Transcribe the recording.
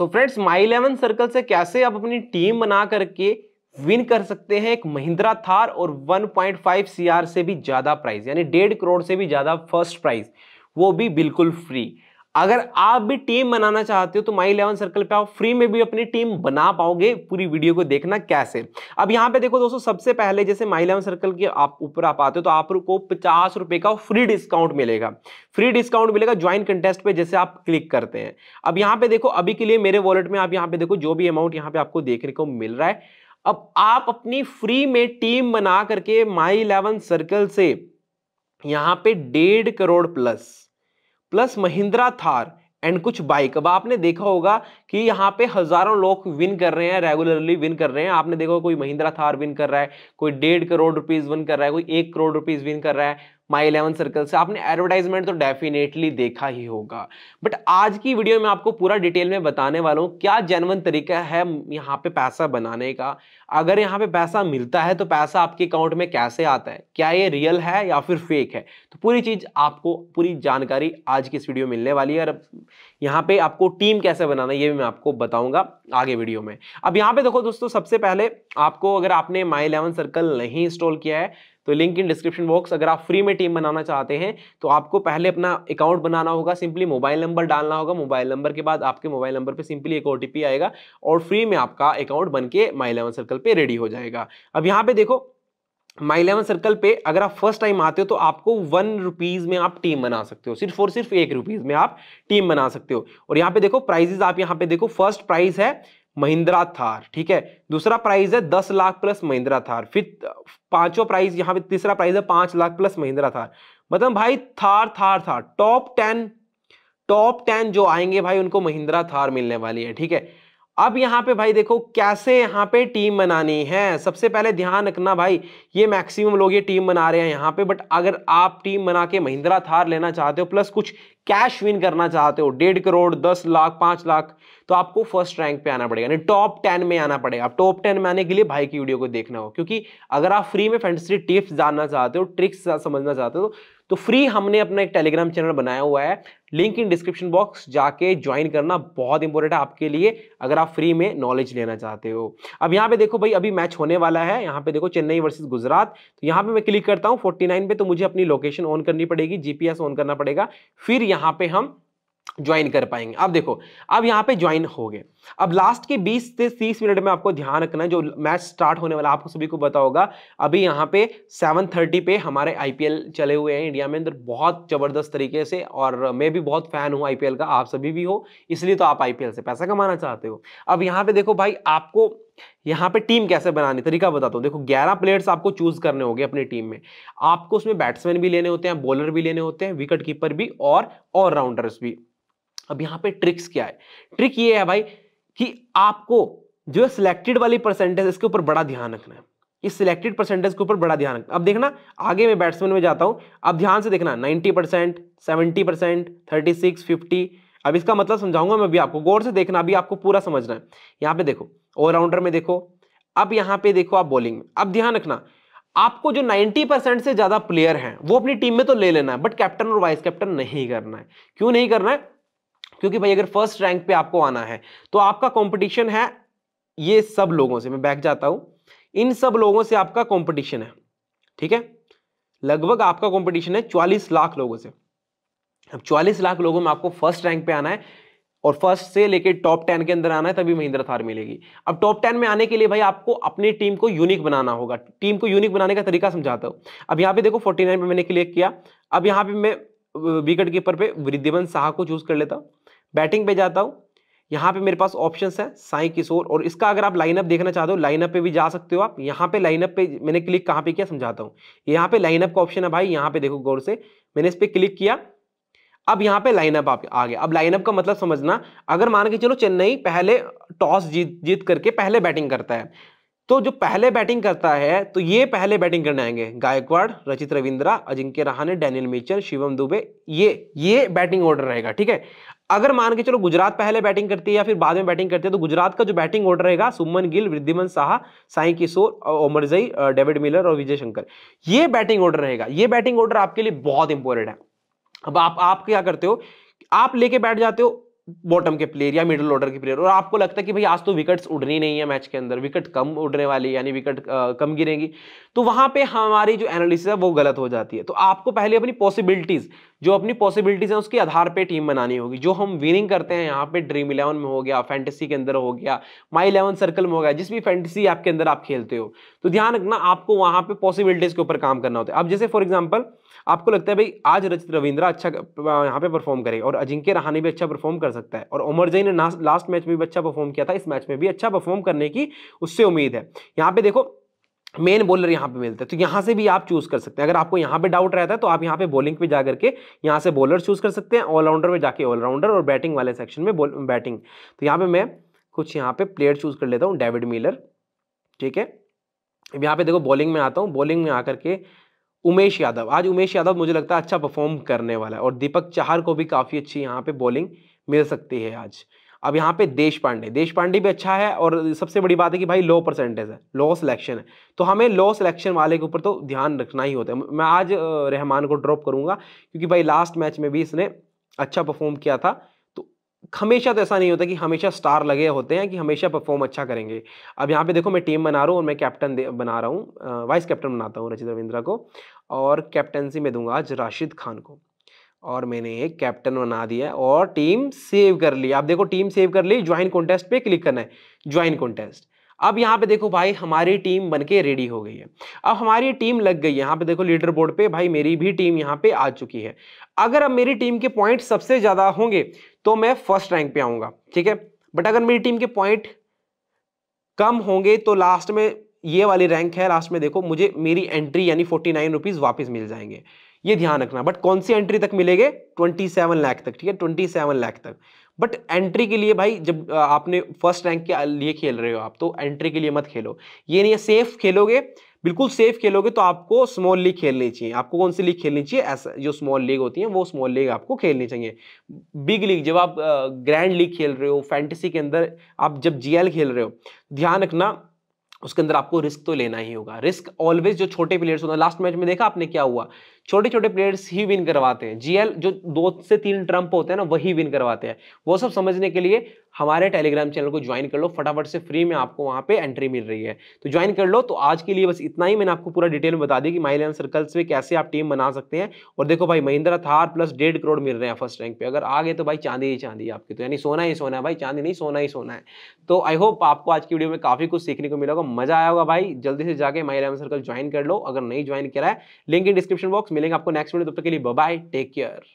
So friends My Eleven Circle से कैसे आप अपनी टीम बना करके विन कर सकते हैं? एक महिंद्रा थार और 1.5 सीआर से भी ज़्यादा प्राइस यानी डेढ़ करोड़ से भी ज़्यादा फ़र्स्ट प्राइस वो भी बिल्कुल फ्री अगर आप भी टीम बनाना चाहते हो तो माई इलेवन सर्कल पे आप फ्री में भी अपनी टीम बना पाओगे पूरी वीडियो को देखना कैसे। अब यहाँ पे देखो दोस्तों, सबसे पहले जैसे माई इलेवन सर्कल के आप ऊपर आप आते हो तो आपको पचास रुपए का फ्री डिस्काउंट मिलेगा। फ्री डिस्काउंट मिलेगा ज्वाइन कंटेस्ट पे, जैसे आप क्लिक करते हैं। अब यहाँ पे देखो, अभी के लिए मेरे वॉलेट में आप यहाँ पे देखो, जो भी अमाउंट यहाँ पे आपको देखने को मिल रहा है। अब आप अपनी फ्री में टीम बना करके माई इलेवन सर्कल से यहाँ पे डेढ़ crore plus plus Mahindra Thar and कुछ बाइक। अब आपने देखा होगा कि यहाँ पे हज़ारों लोग विन कर रहे हैं रेगुलरली विन कर रहे हैं। आपने देखा कोई महिंद्रा थार विन कर रहा है, कोई डेढ़ करोड़ रुपीज़ विन कर रहा है, कोई एक करोड़ रुपीज़ विन कर रहा है। माई इलेवन सर्कल से, आपने एडवर्टाइजमेंट तो डेफिनेटली देखा ही होगा। बट आज की वीडियो में आपको पूरा डिटेल में बताने वाला हूँ, क्या जेनवन तरीका है यहाँ पे पैसा बनाने का। अगर यहाँ पे पैसा मिलता है तो पैसा आपके अकाउंट में कैसे आता है? क्या ये रियल है या फिर फेक है? तो पूरी चीज़ आपको, पूरी जानकारी आज की इस वीडियो मिलने वाली है। और यहाँ पे आपको टीम कैसे बनाना है, ये भी मैं आपको बताऊँगा आगे वीडियो में। अब यहाँ पे देखो दोस्तों, सबसे पहले आपको, अगर आपने माई इलेवन सर्कल नहीं इंस्टॉल किया है तो लिंक इन डिस्क्रिप्शन बॉक्स अगर आप फ्री में टीम बनाना चाहते हैं तो आपको पहले अपना अकाउंट बनाना होगा सिंपली मोबाइल नंबर डालना होगा। मोबाइल नंबर के बाद आपके मोबाइल नंबर पे सिंपली एक ओटीपी आएगा और फ्री में आपका अकाउंट बन के माई इलेवन सर्कल पे रेडी हो जाएगा। अब यहाँ पे देखो माई इलेवन सर्कल पे अगर आप फ़र्स्ट टाइम आते हो तो आपको वन रुपीज़ में आप टीम बना सकते हो। सिर्फ़ और सिर्फ़ एक रुपीज़ में आप टीम बना सकते हो। और यहाँ पे देखो प्राइजेस आप यहाँ पे देखो फ़र्स्ट प्राइज है महिंद्रा थार, ठीक है? दूसरा प्राइस है दस लाख प्लस महिंद्रा थार। फिर पाँचों प्राइस, यहाँ पे तीसरा प्राइस है पाँच लाख प्लस महिंद्रा थार। मतलब भाई Thar Thar Thar top ten top ten जो आएँगे भाई उनको महिंद्रा थार मिलने वाली है, ठीक है? अब यहाँ पे भाई देखो कैसे यहाँ पे टीम बनानी है। सबसे पहले ध्यान रखना भाई, ये मैक्सिमम लोग ये टीम बना रहे हैं यहाँ पे, बट अगर आप टीम बना के महिंद्रा, थार लेना चाहते हो, प्लस कुछ कैश विन करना चाहते हो, डेढ़ करोड़, दस लाख, पाँच लाख तो आपको फ़र्स्ट रैंक पे आना पड़ेगा, यानी टॉप टेन में आना पड़ेगा। आप टॉप टेन में आने के लिए भाई की वीडियो को देखना हो, क्योंकि अगर आप फ्री में फैंटेसी टिप्स जानना चाहते हो, ट्रिक्स समझना चाहते हो फ्री हमने अपना एक टेलीग्राम चैनल बनाया हुआ है। लिंक इन डिस्क्रिप्शन बॉक्स जाके ज्वाइन करना बहुत इंपॉर्टेंट है आपके लिए, अगर आप फ्री में नॉलेज लेना चाहते हो। अब यहाँ पे देखो भाई, अभी मैच होने वाला है। यहाँ पे देखो चेन्नई वर्सेस गुजरात तो यहाँ पे मैं क्लिक करता हूँ 49 पे तो मुझे अपनी लोकेशन ऑन करनी पड़ेगी जीपीएस ऑन करना पड़ेगा। फिर यहाँ पे हम ज्वाइन कर पाएँगे। अब देखो, अब यहाँ पे ज्वाइन हो गए। अब लास्ट के 20 से 30 मिनट में आपको ध्यान रखना है, जो मैच स्टार्ट होने वाला आपको सभी को पता होगा, अभी यहाँ पे 7:30 पे हमारे आईपीएल चले हुए हैं इंडिया में अंदर, बहुत ज़बरदस्त तरीके से, और मैं भी बहुत फ़ैन हूँ आईपीएल का, आप सभी भी हो, इसलिए तो आप आईपीएल से पैसा कमाना चाहते हो। अब यहाँ पे देखो भाई, आपको यहाँ पे टीम कैसे बनानी, तरीका बताता हूँ। देखो 11 प्लेयर्स आपको चूज़ करने होंगे अपनी टीम में। आपको उसमें बैट्समैन भी लेने होते हैं बॉलर भी लेने होते हैं विकेट कीपर भी, और ऑलराउंडर्स भी। अब यहाँ पे ट्रिक्स क्या है? ट्रिक ये है भाई कि आपको जो है सिलेक्टेड वाली परसेंटेज इसके ऊपर बड़ा ध्यान रखना है। इस सिलेक्टेड परसेंटेज के ऊपर बड़ा ध्यान रखना अब देखना, आगे मैं बैट्समैन में जाता हूँ। अब ध्यान से देखना 90 percent seventy percent thirty six fifty अब इसका मतलब समझाऊँगा मैं भी आपको। गौर से देखना, अभी आपको पूरा समझना है। यहाँ पे देखो ऑलराउंडर में देखो। अब यहाँ पे देखो आप बॉलिंग में। अब ध्यान रखना, आपको जो 90 परसेंट से ज़्यादा प्लेयर हैं, वो अपनी टीम में तो ले लेना है बट कैप्टन और वाइस कैप्टन नहीं करना है। क्यों नहीं करना है? क्योंकि भाई अगर फ़र्स्ट रैंक पे आपको आना है तो आपका कंपटीशन है ये सब लोगों से। मैं बैक जाता हूँ। इन सब लोगों से आपका कंपटीशन है, ठीक है? लगभग आपका कंपटीशन है चालीस लाख लोगों से। अब चालीस लाख लोगों में आपको फ़र्स्ट रैंक पे आना है और फ़र्स्ट से लेके टॉप टेन के अंदर आना है, तभी महिंद्रा थार मिलेगी। अब टॉप टेन में आने के लिए भाई आपको अपनी टीम को यूनिक बनाना होगा। टीम को यूनिक बनाने का तरीका समझाता हूँ। अब यहाँ पे देखो 49 पे मैंने क्लिक किया। अब यहाँ पे मैं विकेट कीपर पे वृद्धिवन शाह को चूज़ कर लेता। हूँ बैटिंग पे जाता हूँ। यहाँ पे मेरे पास ऑप्शंस है, साई किशोर और इसका अगर आप लाइनअप देखना चाहते हो लाइनअप पे भी जा सकते हो आप। यहाँ पे लाइनअप पे मैंने क्लिक कहाँ पे किया समझाता हूँ। यहाँ पे लाइनअप का ऑप्शन है भाई, यहाँ पे देखो गौर से, मैंने इस पर क्लिक किया। अब यहाँ पे लाइनअप आप आ गया अब लाइनअप का मतलब समझना, अगर मान के चलो चेन्नई पहले टॉस जीत जीत करके पहले बैटिंग करता है तो जो पहले बैटिंग करता है तो ये पहले बैटिंग करने आएँगे। गायकवाड़, रचित रविंद्रा, अजिंक्य रहाने डैनियल मिचल शिवम दुबे, ये ये बैटिंग ऑर्डर रहेगा, ठीक है? अगर मान के चलो गुजरात पहले बैटिंग करती है या फिर बाद में बैटिंग करती है तो गुजरात का जो बैटिंग ऑर्डर रहेगा, सुमन गिल वृद्धिमन साहा, साई किशोर ओमरजई डेविड मिलर और विजय शंकर। ये बैटिंग ऑर्डर रहेगा। ये बैटिंग ऑर्डर आपके लिए बहुत इंपॉर्टेंट है। अब आप आप क्या करते हो? आप लेके बैठ जाते हो बॉटम के प्लेयर या मिडिल ऑर्डर के प्लेयर और आपको लगता है कि भाई आज तो विकेट्स उड़नी नहीं है मैच के अंदर। विकेट कम उड़ने वाली यानी विकेट कम गिरेंगी। तो वहाँ पे हमारी जो एनालिसिस है, वो गलत हो जाती है। तो आपको पहले अपनी पॉसिबिलिटीज जो अपनी पॉसिबिलिटीज है, उसके आधार पे टीम बनानी होगी। जो हम विनिंग करते हैं, यहाँ पे ड्रीम इलेवन में हो गया फैंटेसी के अंदर हो गया माई इलेवन सर्कल में हो गया, जिस भी फैंटेसी आपके अंदर आप खेलते हो। तो ध्यान रखना, आपको वहाँ पे पॉसिबिलिटीज के ऊपर काम करना होता है। अब जैसे फॉर एग्ज़ाम्पल आपको लगता है, भाई, आज रचित रविंद्रा अच्छा यहाँ पे परफॉर्म करे और अजिंक्य रहानी भी अच्छा परफॉर्म कर सकता है और उमर जई ने लास्ट मैच में भी अच्छा परफॉर्म किया था, इस मैच में भी अच्छा परफॉर्म करने की उससे उम्मीद है। यहाँ पे देखो मेन बॉलर यहाँ पे मिलते हैं। तो यहाँ से भी आप चूज़ कर सकते हैं। अगर आपको यहाँ पे डाउट रहता है तो आप यहाँ पे बॉलिंग पे जा करके यहाँ से बॉलर चूज़ कर सकते हैं। ऑलराउंडर में जाके ऑलराउंडर और बैटिंग वाले सेक्शन में बैटिंग तो यहाँ पे मैं कुछ यहाँ पे प्लेयर चूज़ कर लेता हूँ डेविड मिलर ठीक है? अब यहाँ पे देखो बॉलिंग में आता हूँ। बॉलिंग में आकर के उमेश यादव। आज उमेश यादव मुझे लगता है अच्छा परफॉर्म करने वाला है और दीपक चाहर को भी काफ़ी अच्छी यहाँ पे बॉलिंग मिल सकती है आज। अब यहाँ पे देश पांडे देश पांडे भी अच्छा है और सबसे बड़ी बात है कि भाई लो परसेंटेज है लो सिलेक्शन है। तो हमें लो सिलेक्शन वाले के ऊपर तो ध्यान रखना ही होता है। मैं आज रहमान को ड्रॉप करूँगा क्योंकि भाई लास्ट मैच में भी इसने अच्छा परफॉर्म किया था। तो हमेशा तो ऐसा नहीं होता कि हमेशा स्टार लगे होते हैं कि हमेशा परफॉर्म अच्छा करेंगे। अब यहाँ पे देखो मैं टीम बना रहा हूँ और मैं कैप्टन बना रहा हूँ वाइस कैप्टन बनाता हूँ रचित रविंद्रा को और कैप्टनसी में दूँगा आज राशिद खान को। और मैंने एक कैप्टन बना दिया और टीम सेव कर ली। आप देखो, टीम सेव कर ली, ज्वाइन कॉन्टेस्ट पे क्लिक करना है। ज्वाइन कॉन्टेस्ट अब यहाँ पे देखो भाई, हमारी टीम बनके रेडी हो गई है। अब हमारी टीम लग गई यहाँ पे देखो लीडर बोर्ड पे भाई मेरी भी टीम यहाँ पे आ चुकी है। अगर अब मेरी टीम के पॉइंट सबसे ज़्यादा होंगे तो मैं फ़र्स्ट रैंक पे आऊँगा, ठीक है? बट अगर मेरी टीम के पॉइंट कम होंगे तो लास्ट में ये वाली रैंक है लास्ट में देखो, मुझे मेरी एंट्री यानी फोर्टी नाइन रुपीज़ वापिस मिल जाएँगे। ये ध्यान रखना। बट कौन सी एंट्री तक मिलेंगे? ट्वेंटी सेवन लाख तक, ठीक है? ट्वेंटी सेवन लाख तक। बट एंट्री के लिए भाई, जब आपने फ़र्स्ट रैंक के लिए खेल रहे हो आप तो एंट्री के लिए मत खेलो। ये नहीं है सेफ़ खेलोगे, बिल्कुल सेफ़ खेलोगे तो आपको स्मॉल लीग खेलनी चाहिए। आपको कौन सी लीग खेलनी चाहिए? ऐसा, जो स्मॉल लीग होती है, वो स्मॉल लीग आपको खेलनी चाहिए। बिग लीग जब आप ग्रैंड लीग खेल रहे हो फैंटेसी के अंदर आप जब जीएल खेल रहे हो, ध्यान रखना, उसके अंदर आपको रिस्क तो लेना ही होगा। रिस्क ऑलवेज जो छोटे प्लेयर्स होते हैं लास्ट मैच में देखा आपने क्या हुआ? छोटे छोटे प्लेयर्स ही विन करवाते हैं। जीएल जो दो से तीन ट्रंप होते हैं ना, वही विन करवाते हैं। वो सब समझने के लिए हमारे टेलीग्राम चैनल को ज्वाइन कर लो। फटाफट से फ्री में आपको वहाँ पे एंट्री मिल रही है। तो ज्वाइन कर लो। तो आज के लिए बस इतना ही। मैंने आपको पूरा डिटेल में बता दी कि माई इलेवन सर्कल्स में कैसे आप टीम बना सकते हैं। और देखो भाई, महिंद्रा, थार प्लस डेढ़ करोड़ मिल रहे हैं फ़र्स्ट रैंक पे। अगर आ गए तो भाई चांदी ही चांदी आपकी। तो यानी सोना ही सोना है भाई। चांदी नहीं, सोना ही सोना है। तो आई होप आपको आज की वीडियो में काफ़ी कुछ सीखने को मिला होगा। मज़ा आया होगा भाई। जल्दी से जाके माई इलेवन सर्कल ज्वाइन कर लो। अगर नहीं ज्वाइन करा है लिंक इन डिस्क्रिप्शन बॉक्स मिलेंगे आपको नेक्स्ट वीडियो तब तक के लिए बाय टेक केयर